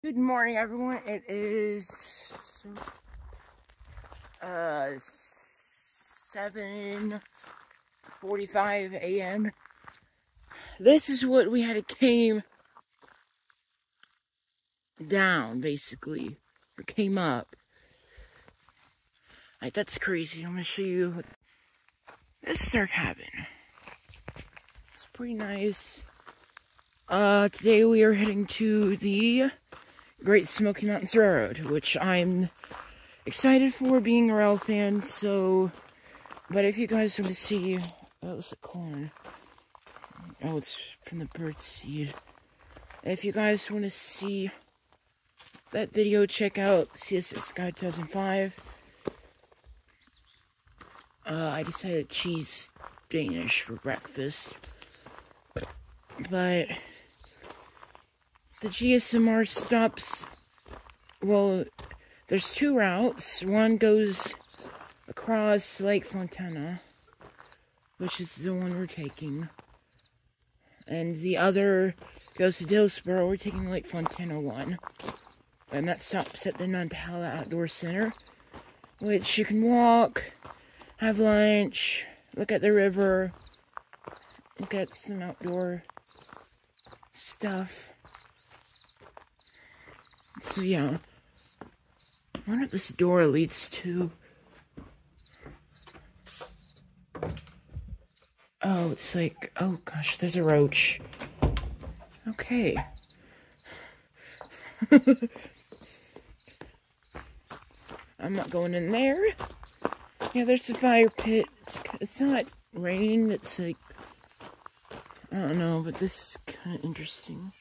Good morning, everyone. It is uh 7:45 a.m. This is what we had to came down, basically, or came up. Like that's crazy. I'm gonna show you. This is our cabin. It's pretty nice. Uh, today we are heading to the Great Smoky Mountains Railroad, which I'm excited for being a rail fan, so, but if you guys want to see, oh, it's a corn. Oh, it's from the bird seed. If you guys want to see that video, check out CSXguy 2005. Uh, I decided cheese Danish for breakfast. But the GSMR stops, well, there's two routes. One goes across Lake Fontana, which is the one we're taking. And the other goes to Dillsboro. We're taking Lake Fontana 1. And that stops at the Nantahala Outdoor Center, which you can walk, have lunch, look at the river, look at some outdoor stuff. So yeah. I wonder if this door leads to. Oh, it's like, oh gosh, there's a roach. Okay. I'm not going in there. Yeah, there's a fire pit. It's, it's not rain, it's like, I don't know, but this is kind of interesting.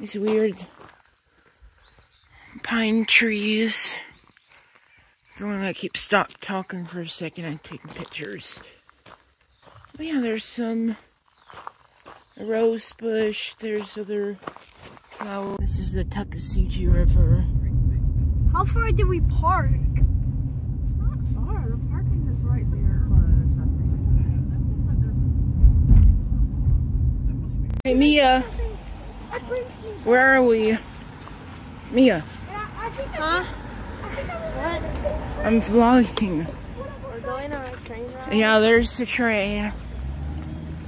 These weird pine trees. If you want to keep stop talking for a second, I'm taking pictures. But yeah, there's some a rose bush. There's other flowers. This is the Tuckasegee River. How far did we park? It's not far. The parking is right there. I think. Hey Mia, where are we? Mia, Huh? What? I'm vlogging. We're going on a train ride? Yeah, there's the train.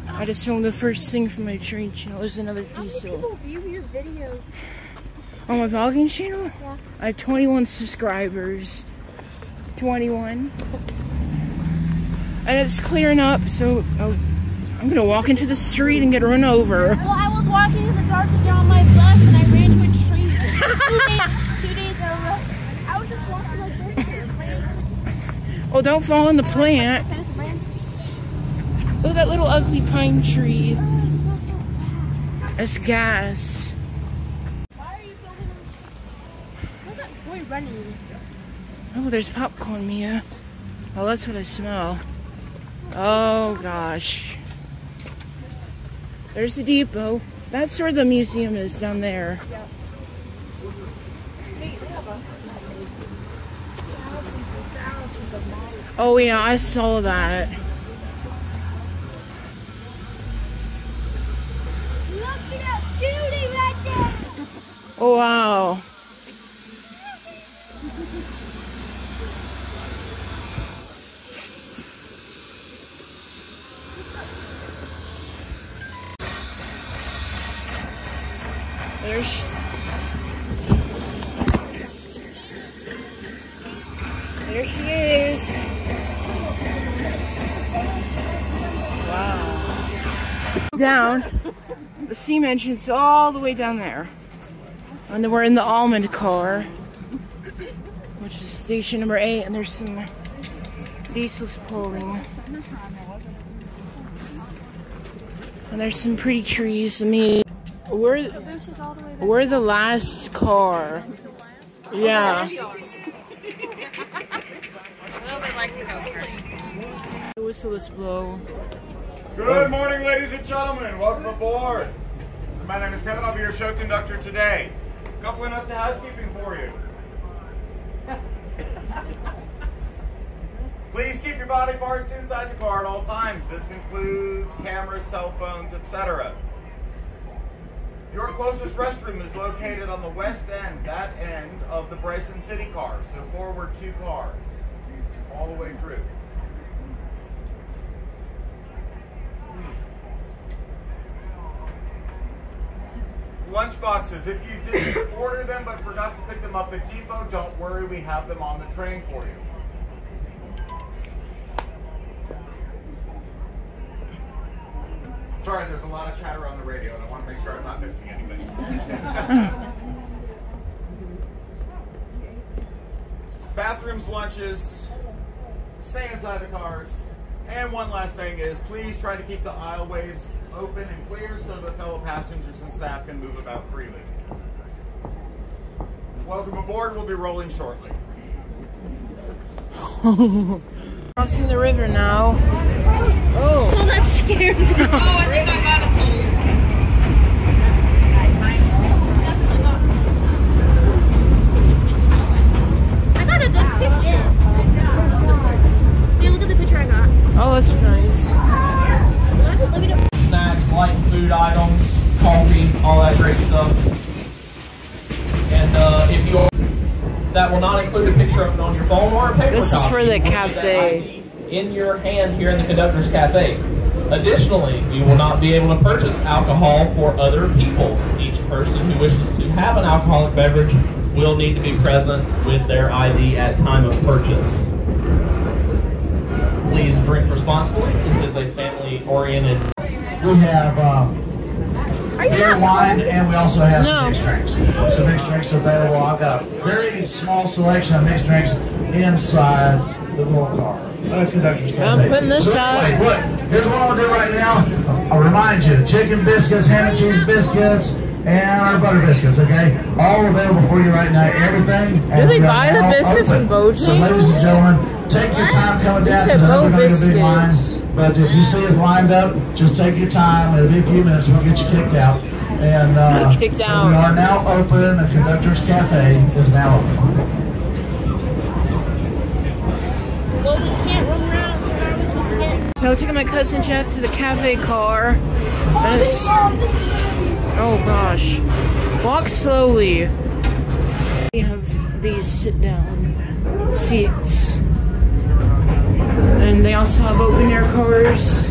I just filmed the first thing from my train channel. There's another How diesel. people view your video? On my vlogging channel? Yeah. I have 21 subscribers. 21. And it's clearing up, so oh, I'm gonna walk into the street and get run over. Well, walking in the dark to get on my bus and I ran into a tree two, days, two days in a row. I was just walking like this. and it ran- Oh, don't fall in the plant. Look at that little ugly pine tree. Oh, it so. It's gas. Why are you filming? What's that boy running? Oh, there's popcorn, Mia. Oh, that's what I smell. Oh, gosh. There's the depot. That's where the museum is down there. Oh, yeah, I saw that. Look at that beauty right there. Oh, wow. There's. There she is. Wow. Down. The steam engine's all the way down there. And then we're in the almond car, which is station number eight, and there's some diesels pulling. And there's some pretty trees. I mean, we're This is all the we're the last car. Yeah. The whistle is blow. Good morning, ladies and gentlemen. Welcome aboard. My name is Kevin. I'll be your show conductor today. A couple of notes of housekeeping for you. Please keep your body parts inside the car at all times. This includes cameras, cell phones, etc. Your closest restroom is located on the west end, that end of the Bryson City car. So forward two cars, all the way through. Lunch boxes, if you didn't order them but forgot to pick them up at Depot, don't worry, we have them on the train for you. Sorry, there's a lot of chatter on the radio, and I want to make sure I'm not missing anything. Bathrooms, lunches, stay inside the cars. And one last thing is please try to keep the aisleways open and clear so that fellow passengers and staff can move about freely. Welcome aboard. We'll be rolling shortly. Crossing the river now. Oh, Oh, that scared me. oh, I think I got a cold. I got a good picture. Yeah, look at the picture I got. oh, that's nice. Look at it. snacks, light food items, coffee, all that great stuff. And uh, if you that will not include a picture of it on your phone or a paper This is for the You will need that cafe. In your hand here in the conductor's cafe. Additionally, you will not be able to purchase alcohol for other people. Each person who wishes to have an alcoholic beverage will need to be present with their ID at time of purchase. Please drink responsibly. This is a family-oriented We have um, beer, wine, and we also have some No. mixed drinks. Some mixed drinks available. I've got a very small selection of mixed drinks inside the little car. Uh, conductor's I'm cafe. putting this so up. anyway, look, here's what I'm gonna do right now. I'll remind you: chicken biscuits, ham and cheese biscuits, and our butter biscuits. Okay, all available for you right now. Everything. Do they buy the biscuits from Bojangles? So, ladies and gentlemen, take your time coming You down said because I know Bo gonna get a big line. biscuits. But if you see us lined up, just take your time. It'll be a few minutes. We'll get you kicked out. And uh, Kicked so out. we are now open. The conductor's cafe is now open. Well, we can't run around. so how are we supposed to get? So I'm taking my cousin Jeff to the cafe car. And oh gosh. Walk slowly. We have these sit down seats. And they also have open air cars.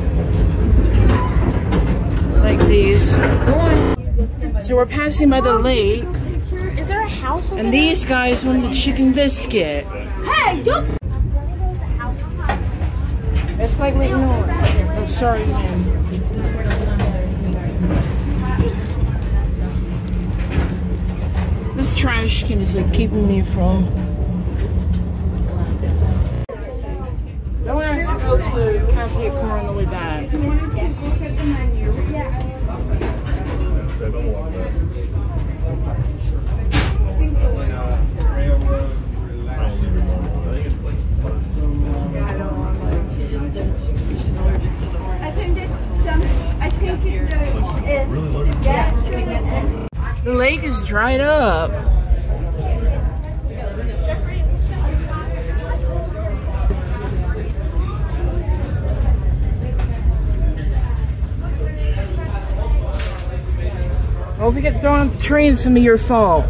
Like these. Go. So we're passing by the lake. Is there a house over And these guys want a chicken biscuit. Hey, don't. It's like Lake North. Oh, sorry, man. This trash can is like keeping me from. No one go cafe car on the way back. Yes. The lake is dried up. Well, if we get thrown off the train, it's gonna be your fault.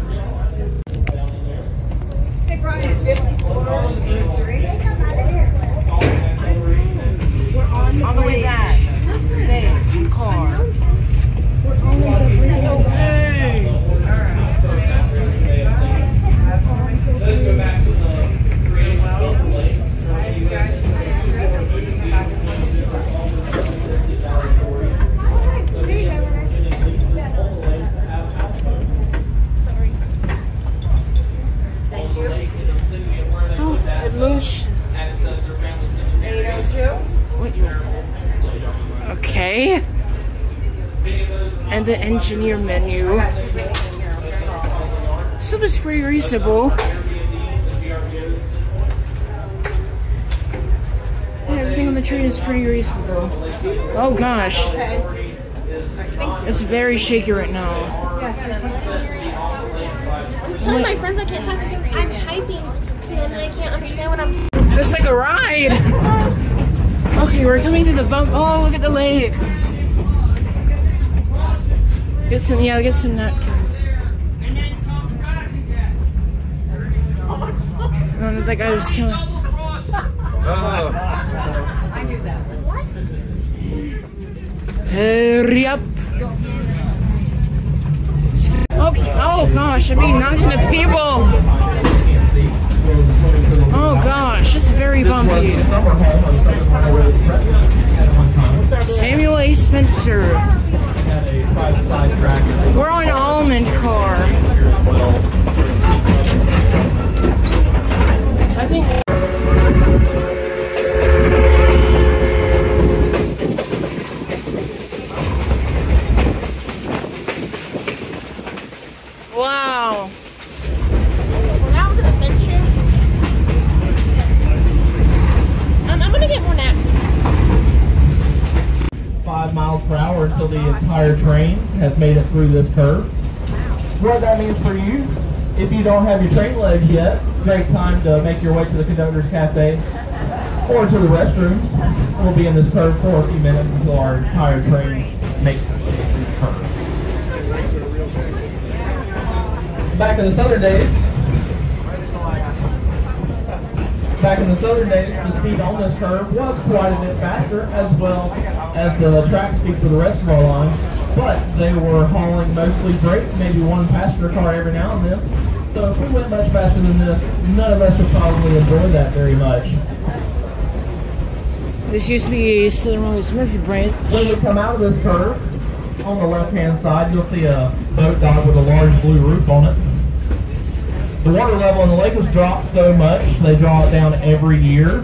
Is pretty. Yeah, everything on the train is pretty reasonable. Oh gosh. It's very shaky right now. I'm telling my friends I can't type. I'm typing to them and I can't understand what I'm. It's like a ride. Okay, we're coming to the bump. Oh, look at the lake. Get some, yeah, get some napkins. No, that guy was telling. Hurry uh, up. Okay. Oh, oh gosh, I'm being knocked into people. Oh gosh, is very bumpy. Summer home of Southern Railroad's president at one time. Samuel A. Spencer. Had a private side track and We're on almond car. Nap. Five miles per hour until the entire train has made it through this curve. What that means for you, if you don't have your train legs yet, great time to make your way to the Conductor's Cafe or to the restrooms. We'll be in this curve for a few minutes until our entire train makes the curve. Back in the southern days, back in the southern days, the speed on this curve was quite a bit faster, as well as the track speed for the rest of our line. But they were hauling mostly freight, maybe one passenger car every now and then. So if we went much faster than this, none of us would probably enjoy that very much. This used to be Southern Railways Murphy branch. When we come out of this curve, on the left-hand side, you'll see a boat dock with a large blue roof on it. The water level in the lake has dropped so much, they draw it down every year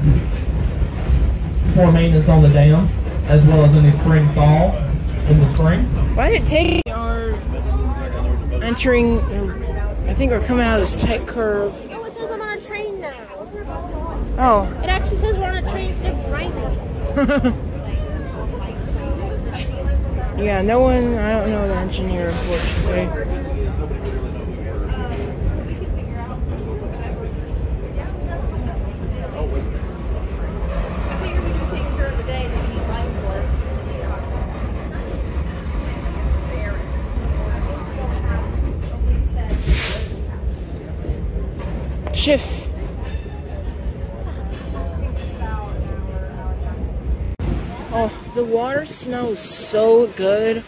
for maintenance on the dam, as well as any spring thaw in the spring. Why did it take our entering? I think we're coming out of this tight curve. Oh, it says I'm on a train now. Oh, It actually says we're on a train instead of driving. yeah. No one. I don't know the engineer, unfortunately. Oh, the water smells so good.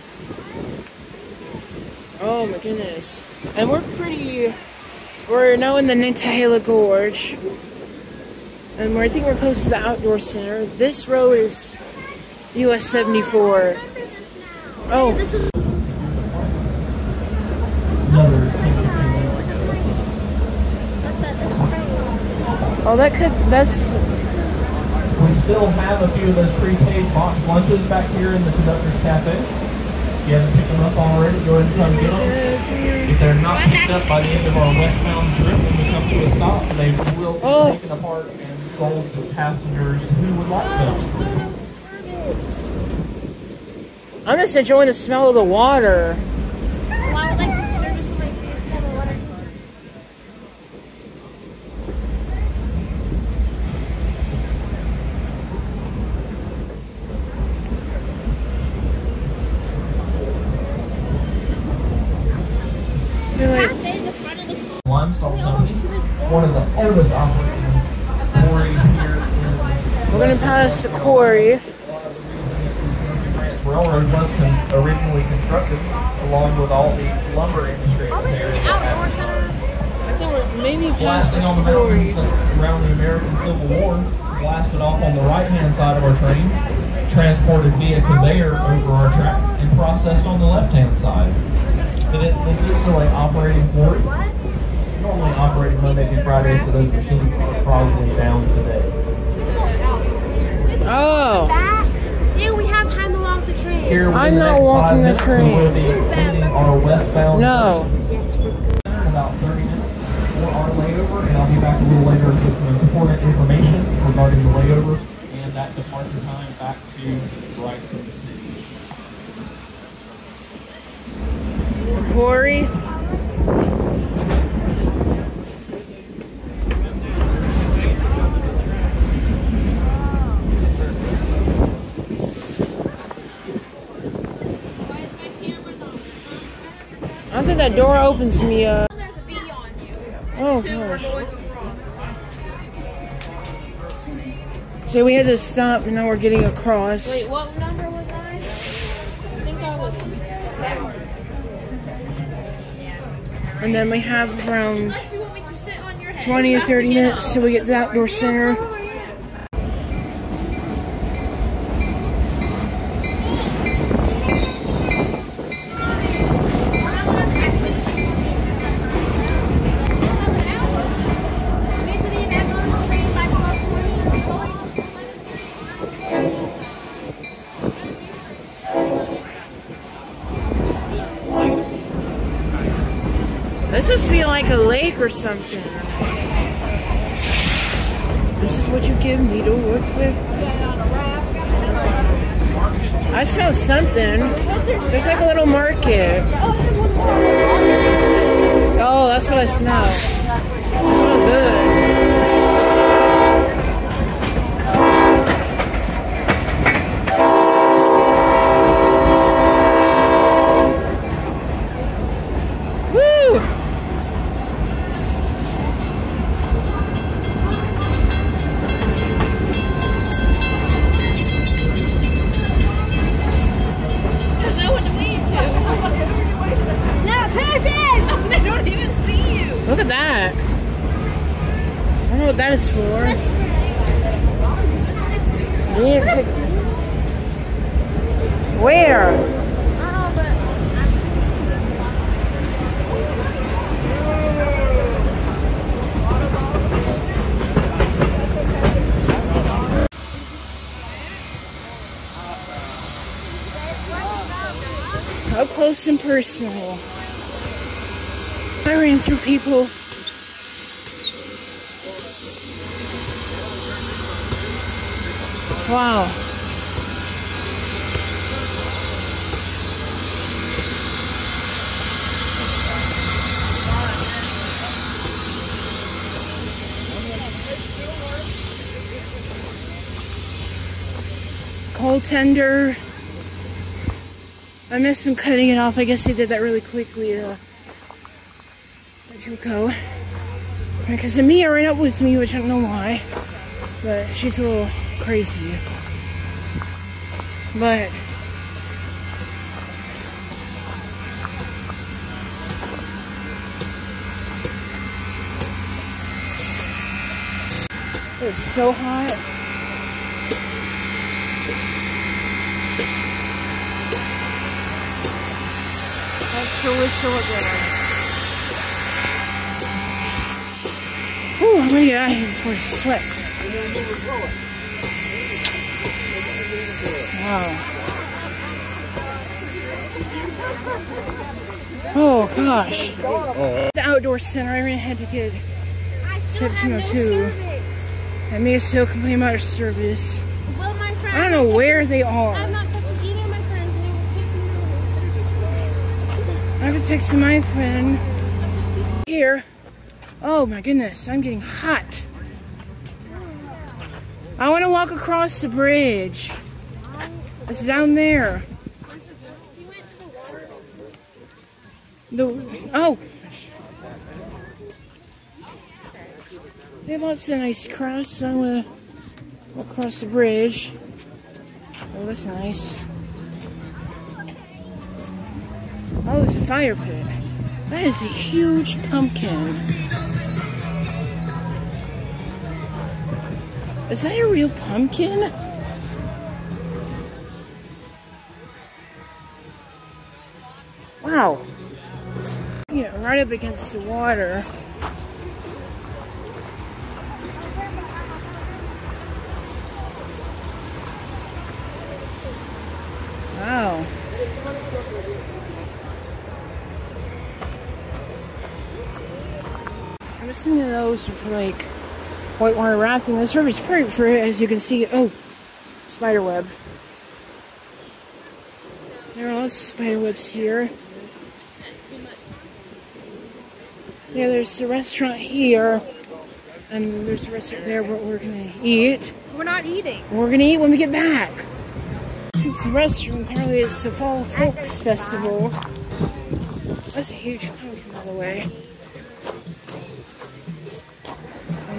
Oh my goodness. And we're pretty. We're now in the Nantahala Gorge. And we're, I think we're close to the outdoor center. This road is US 74. Oh, This is Another that's that this train. Oh, that could. That's. We still have a few of those prepaid box lunches back here in the Conductor's Cafe. If you haven't picked them up already, go ahead and come get them. If they're not picked up by the end of our westbound trip when we come to a stop, they will be Oh. taken apart and sold to passengers who would like them. I'm just enjoying the smell of the water. Well, I would like some service on my team to the water. They're like, Cafe in the front of the car. Limestone We Company, almost to the one of the oldest operating quarries here in gonna quarry. Railroad was originally constructed along with all the lumber industry in this area. the outdoor center. I think we're maybe past Blasting this on the mountains quarry. since around the American Civil War, blasted off on the right-hand side of our train, transported via conveyor over our track, and processed on the left-hand side. But it, this is still a operating quarry. Normally operating Monday through Friday, so those machines are probably down today. Oh, Back. Dude, we have time to walk the train. Here I'm not next walking five the minutes, train. we will be ending our westbound no. Yes, we're good. in about 30 minutes for our layover, and I'll be back a little later with some important information regarding the layover and that departure time back to Bryson City. Quarry. That door opens me uh, up. There's a bee on you. Oh Two, gosh. going wrong. So we had to stop and now we're getting across. Wait, what number was I? I think I was. And then we have around Unless you want me to sit on your head. 20 or to 30 minutes till we get to the outdoor center. This must be like a lake or something. This is what you give me to work with. I smell something. There's like a little market. Oh, that's what I smell. I smell good. Where? Up close and personal. I ran through people. Wow. Cold tender. I missed him cutting it off. I guess he did that really quickly. Uh, go. Because Amia ran up with me, which I don't know why. But she's a little crazy. But it's so hot. Ooh, I'm gonna get out of here before I sweat. Wow. Oh gosh. The outdoor center, I ran ahead to get 1702. And me still our service. Well, my friend. I don't know where they are. I have to text my friend here. Oh my goodness, I'm getting hot. I want to walk across the bridge. It's down there. To the oh, they have lots of nice crafts. I'm gonna walk across the bridge. Oh, that's nice. Oh, there's a fire pit. That is a huge pumpkin. Is that a real pumpkin? Wow. You know, right up against the water. Wow. Assuming those are for like whitewater rafting. This river's perfect for it, as you can see. Oh, spider web. There are lots of spider webs here. Yeah, there's a restaurant here, and there's a restaurant there where we're gonna eat. We're not eating. We're gonna eat when we get back. The restroom. Apparently, is the Fall Folks Festival. That's a huge pumpkin, by the way.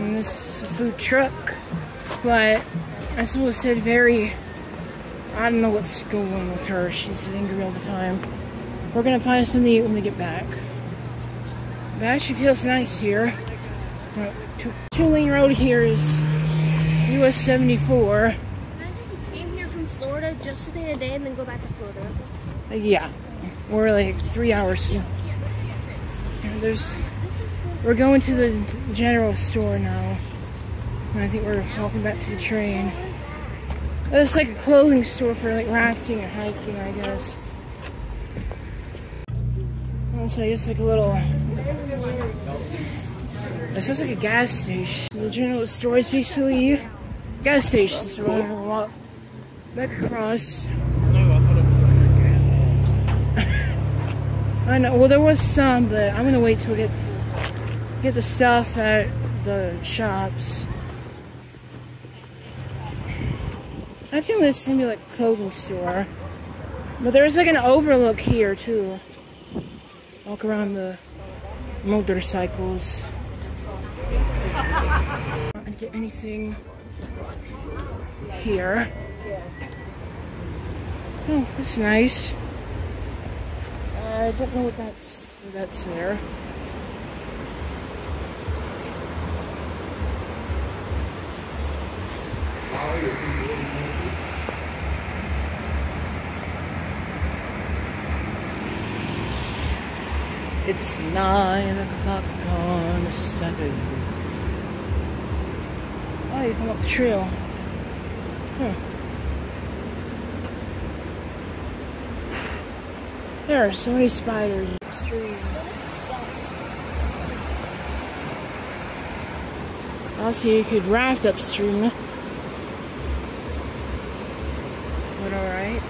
And this is a food truck, but as Will said, very. I don't know what's going on with her. She's angry all the time. We're gonna find something to eat when we get back. But it actually feels nice here. Two, lane road here is US 74. Imagine if we came here from Florida just to stay a day and then go back to Florida. Yeah, we're like three hours. There's, we're going to the general store now, and I think we're walking back to the train. It's like a clothing store for like rafting and hiking, I guess. Also, just like a little. This looks like a gas station. The general store is basically gas station, so we're gonna walk back across. I know. Well, there was some, but I'm gonna wait till we get get the stuff at the shops. I feel this is gonna be like a clothing store, but there's like an overlook here too. Walk around the motorcycles. Not gonna get anything here. Oh, that's nice. I don't know what that's that's there. It's nine o'clock on a Saturday. Oh, you come up the trail. Huh. There are so many spiders in the stream. Also, you could raft upstream. But alright.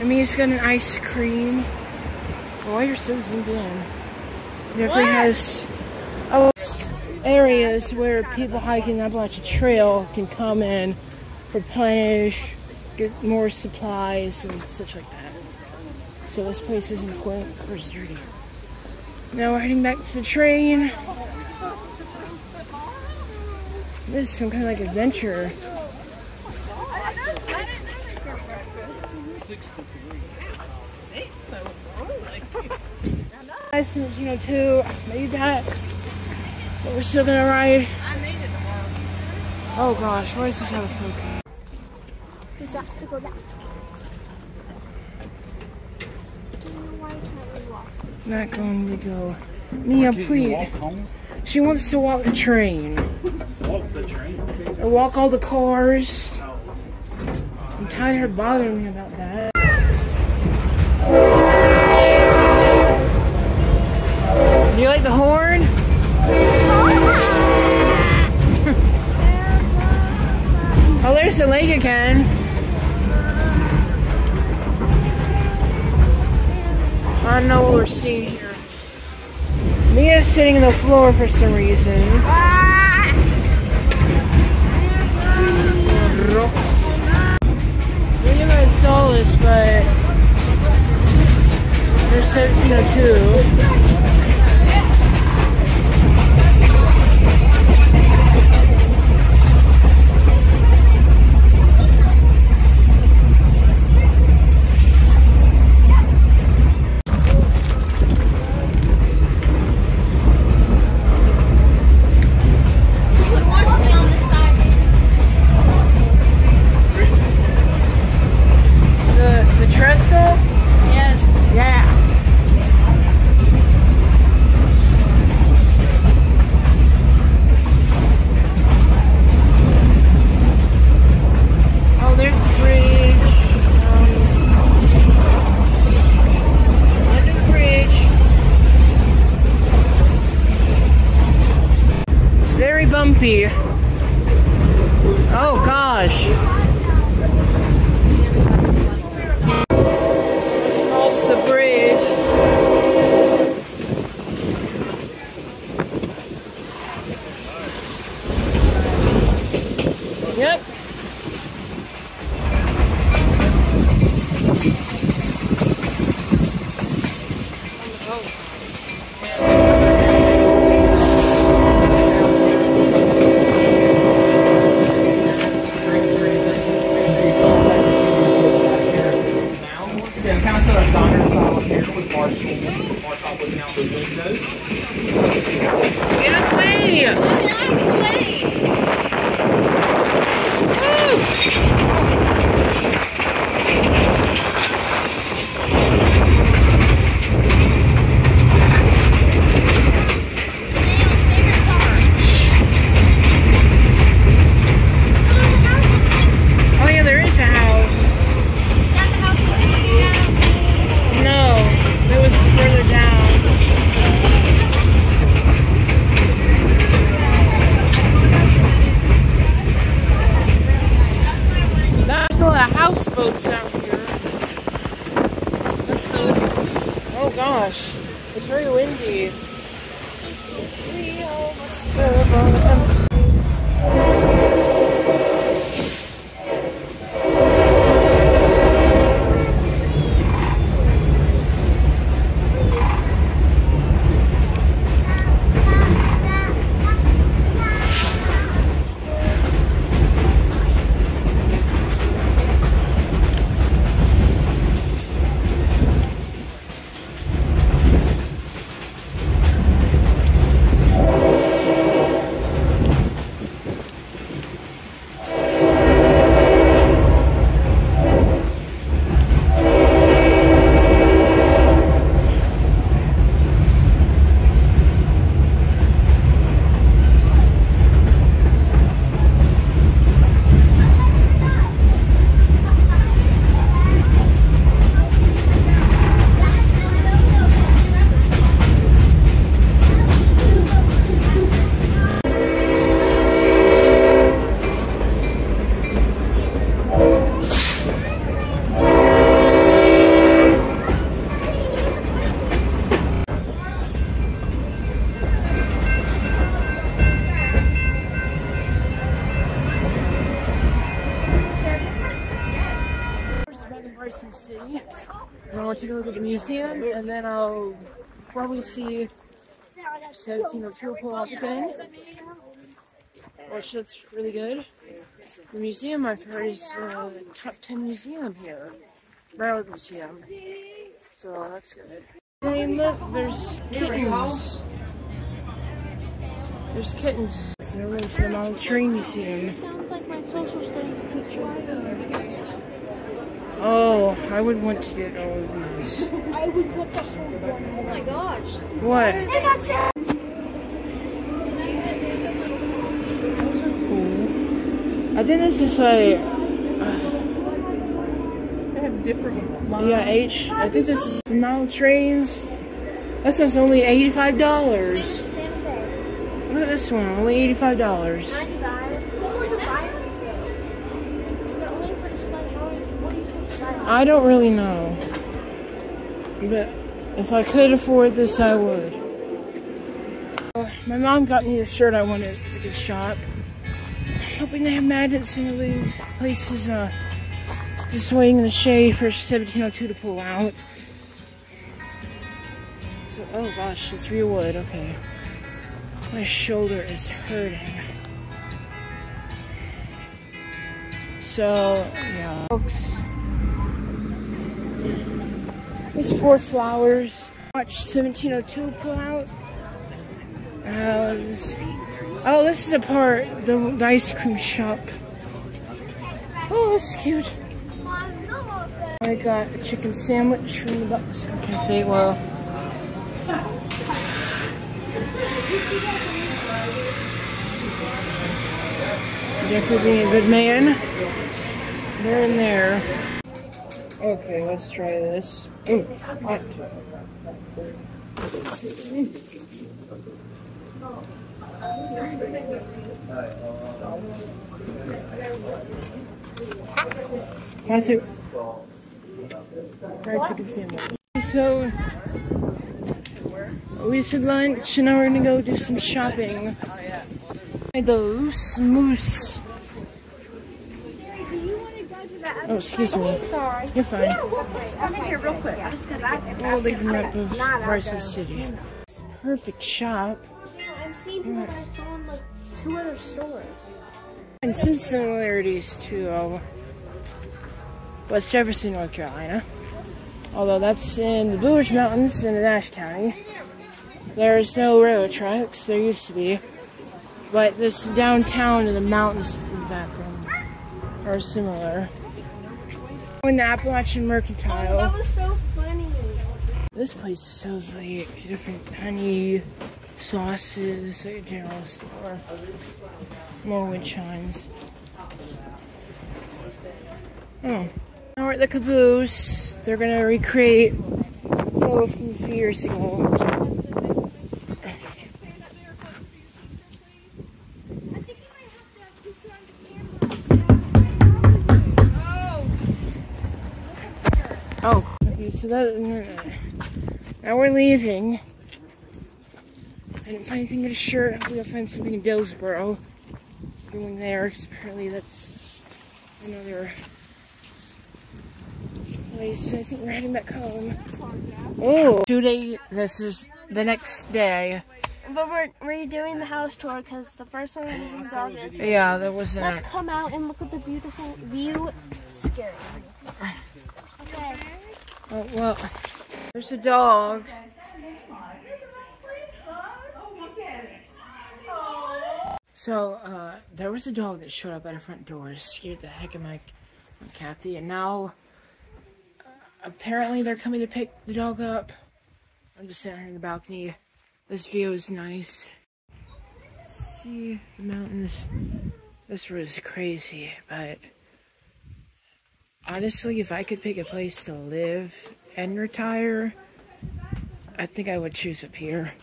I mean, it's got an ice cream. Why you're so zoomed in? It definitely has oh, areas where people hiking the Appalachian Trail can come in, replenish, get more supplies, and such like that. So this place isn't quite of dirty. Now we're heading back to the train. This is some kind of like adventure. Guys, you know, too, maybe that. But we're still gonna ride. Oh gosh, why is this out of focus? We got to go back. Why can't walk? Not going to go. Mia, please. She wants to walk the train. Walk the train. Or walk all the cars. I'm tired of her bothering me about that. Do you like the horn? oh, there's the lake again. I don't know what we're seeing here. Mia's sitting on the floor for some reason. This, but there's 1702. Very see 1702 pull off again, which looks really good. The museum I've heard is uh, top 10 museum here, Railroad Museum. So that's good. Hey, look, there's kittens. There's kittens. So I went to the Model Train Museum. Sounds like my social studies teacher. Oh, I would want to get all of these. I would want the whole one. Oh my gosh. What? I got some. Cool. I think this is like, uh, They have different yeah, H. I think this is Model Trains. This one's only $85. Santa Fe. Look at this one, only $85. I don't really know. But if I could afford this, I would. Uh, My mom got me the shirt I wanted at the shop. Hoping they have magnets in these places. Uh, just waiting in the shade for 1702 to pull out. So, oh gosh, it's real wood. Okay. My shoulder is hurting. So, yeah. Folks. Miss Poor Flowers. Watch 1702 pull out. Uh, oh, this is a part, the, the ice cream shop. Oh, this is cute. I got a chicken sandwich from the Bucks Cafe. Well, definitely being a good man. They're in there. Okay, let's try this. Ooh, hot. Can I fried chicken sandwich? So we just had lunch and now we're gonna go do some shopping. The loose moose. Do you want to go to the other Oh, excuse me. Sorry. You're fine. I'm in here real quick. I just gotta get We'll leave a map of Bryson City. It's a perfect shop. I'm seeing people that I saw in like two other stores. And some similarities to uh, West Jefferson, North Carolina. Although that's in the Blue Ridge Mountains in Ashe County. There's no railroad tracks, there used to be. But this downtown and the mountains in the background are similar. In the Appalachian Mercantile. Oh, that was so funny. This place sells like different honey sauces, like a general store. More wind chimes. Oh. Now we're at the caboose. They're gonna recreate photo from a few years ago. Okay, so that. Uh, now we're leaving. I didn't find anything in a shirt. Hopefully, I'll find something in Dillsboro. Going there, because apparently that's another place. I think we're heading back home. Oh, two day. This is the next day. But we're redoing the house tour because the first one was in August. Yeah, that was Let's come out and look at the beautiful view. Scary. Oh, well, there's a dog. So, uh, there was a dog that showed up at our front door. Scared the heck of my, my Kathy. And now, uh, apparently they're coming to pick the dog up. I'm just sitting here in the balcony. This view is nice. See the mountains. This road is crazy, but honestly, if I could pick a place to live and retire, I think I would choose up here.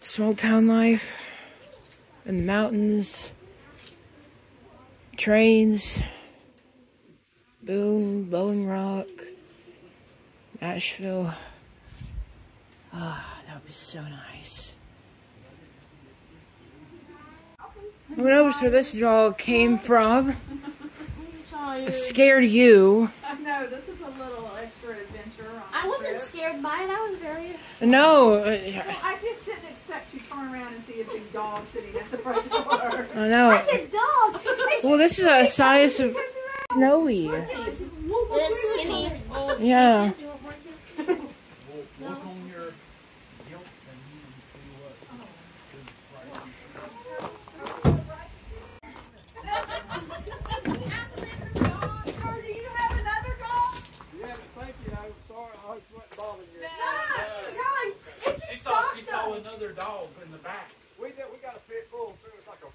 Small town life in the mountains, trains, Boone, Blowing Rock, Nashville. Ah, that would be so nice. Who knows where this dog came from? It scared you. I know, this is a little extra adventure. I wasn't trip. scared by it. I was very. No, uh, Well, I just didn't expect to turn around and see a big dog sitting at the front door. I know. I said dog. I Well, this is a size of snowy. It's skinny. Yeah. She thought she saw another dog in the back. We got, we got a pit bull too. It's like a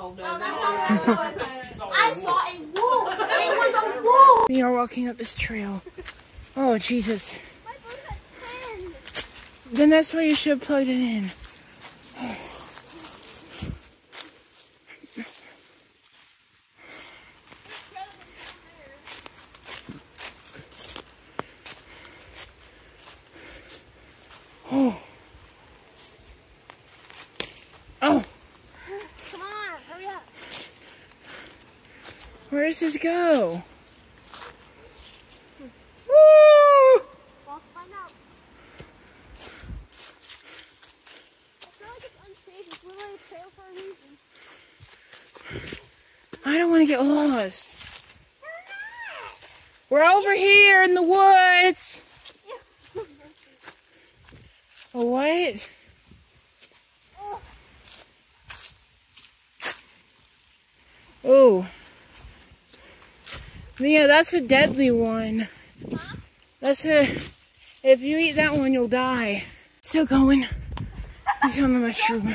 red pit. Oh, no, Oh, no. that's not what it was. She saw I a saw a wolf. It was a wolf. We are walking up this trail. Oh, Jesus. My phone got thin. Then that's why you should have plugged it in. Oh. Oh, Come on, hurry up. where does this go? Woo! Well, find out. I feel like it's unsafe. It's literally a trail for a reason. I don't want to get lost. We're over here in the woods. Oh, what? Oh. Mia, that's a deadly one. That's a. If you eat that one, you'll die. Still going. I found the mushroom.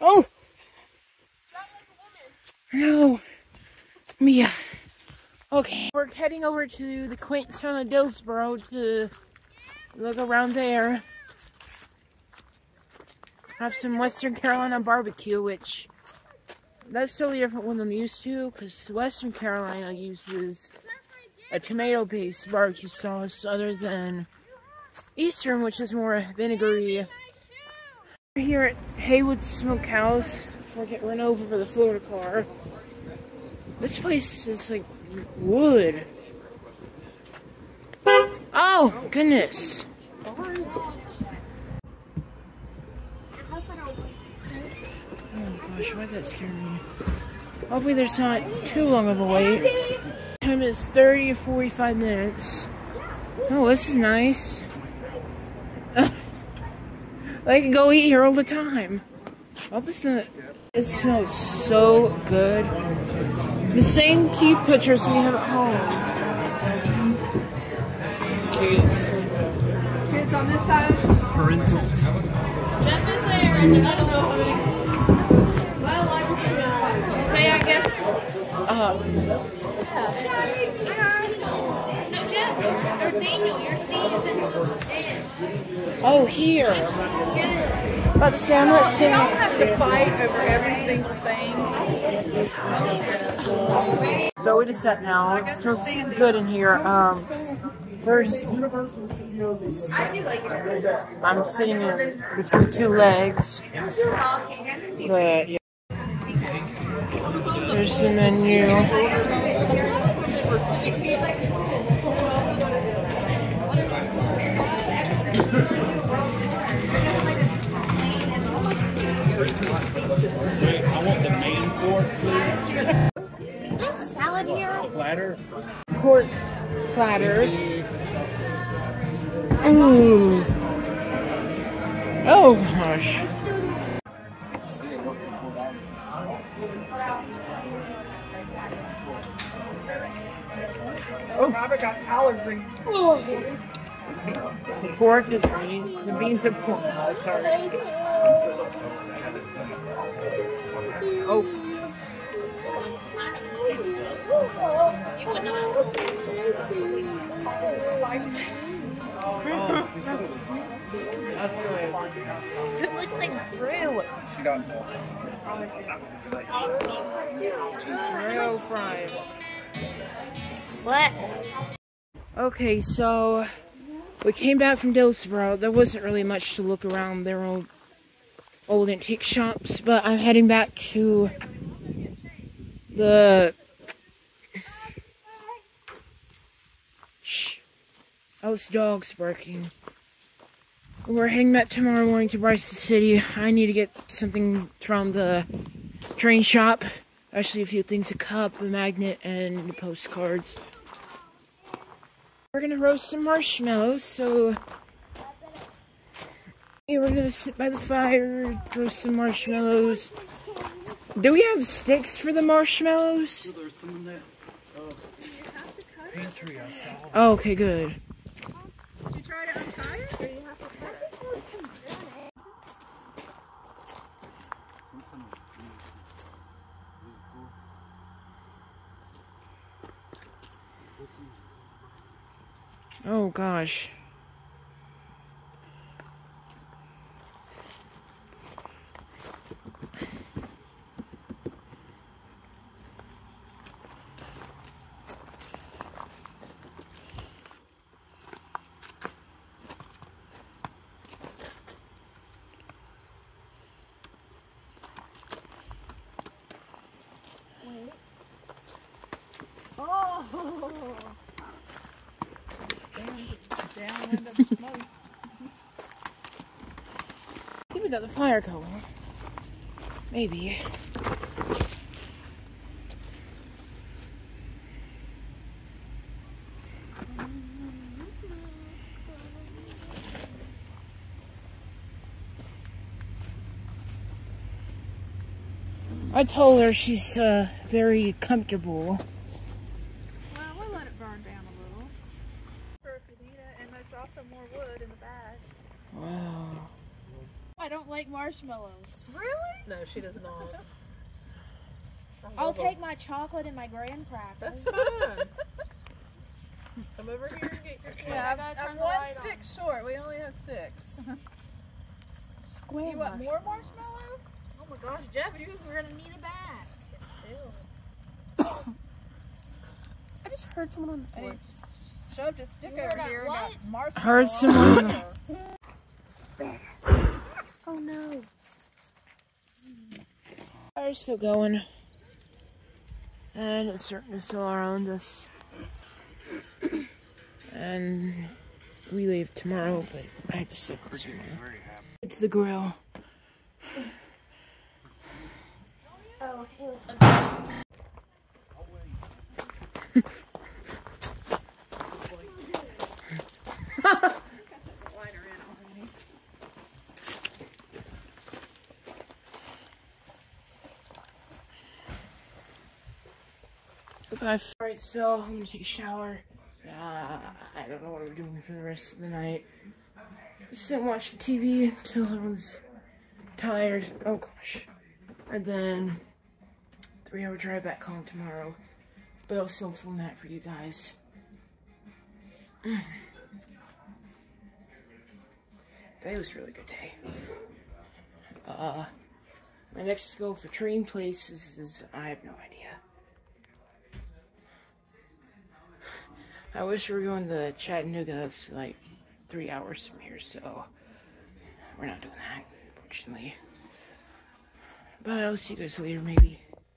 Oh! Like No. Mia. Okay. We're heading over to the quaint town of Dillsboro to look around there. Have some Western Carolina barbecue, which that's totally different than I'm used to, because Western Carolina uses a tomato-based barbecue sauce other than Eastern, which is more vinegary. We're here at Haywood Smokehouse before I get run over by the Florida car. This place is like wood. Oh, goodness. Gosh, why did that scare me? Hopefully there's not too long of a wait. Time is 30 to 45 minutes. Oh, this is nice. I can go eat here all the time. Oh, this is it smells so good. The same cute pictures we have at home. Kids Kids on this side. Jeff is there, and I don't Uh, No, Jeff, or Daniel, your seat is in the end. oh, here. About to say, I'm not have to fight over every single thing. So we just sat now. It smells good in here. Um, first, I'm sitting in between two legs. But yeah. There's the menu. I want the main fork, please. Salad here. Platter. Pork platter. Ooh. Oh gosh. Got collard. The pork is green. The beans are pork. Oh, sorry. Oh, You that's good. It looks like brew. She done. Real fried. What? Okay, so we came back from Dillsboro. There wasn't really much to look around. There were old, old antique shops, but I'm heading back to the. Shh. Oh, it's dogs barking. We're heading back tomorrow morning to Bryson City. I need to get something from the train shop. Actually, a few things a cup, a magnet, and postcards. We're gonna roast some marshmallows, so yeah, we're gonna sit by the fire, roast some marshmallows. Do we have sticks for the marshmallows? There's some in that pantry I saw. Oh, okay, good. Did you try to untie it? Or you have to cut it? Oh gosh. Got the fire going. Maybe. I told her she's uh, very comfortable. Well, we'll let it burn down a little. For Anita, and there's also more wood in the bag. Wow. I don't like marshmallows. Really? No, she does not. I'll take my chocolate and my graham That's crackers. fine. Come over here and get your Yeah, I'm, gotta I'm one light stick short. We only have six. Square You want more marshmallow? Oh my gosh, Jeff, you we're gonna need a bag. I just heard someone on the And floor. he just shoved his stick You over heard a here and got marshmallow. Heard someone- Oh no. Fire's still going. And it's to snow around us. And we leave tomorrow, but have to somewhere. It's the grill. 5. Alright, so I'm gonna take a shower. Uh, I don't know what I'm doing for the rest of the night. Just sit and watch TV until I was tired. Oh gosh. And then, three hour drive back home tomorrow. But I'll still film that for you guys. That Today was a really good day. Uh, my next go for train places is, I have no idea. I wish we were going to Chattanooga. That's like three hours from here, so we're not doing that, unfortunately. But I'll see you guys later, maybe.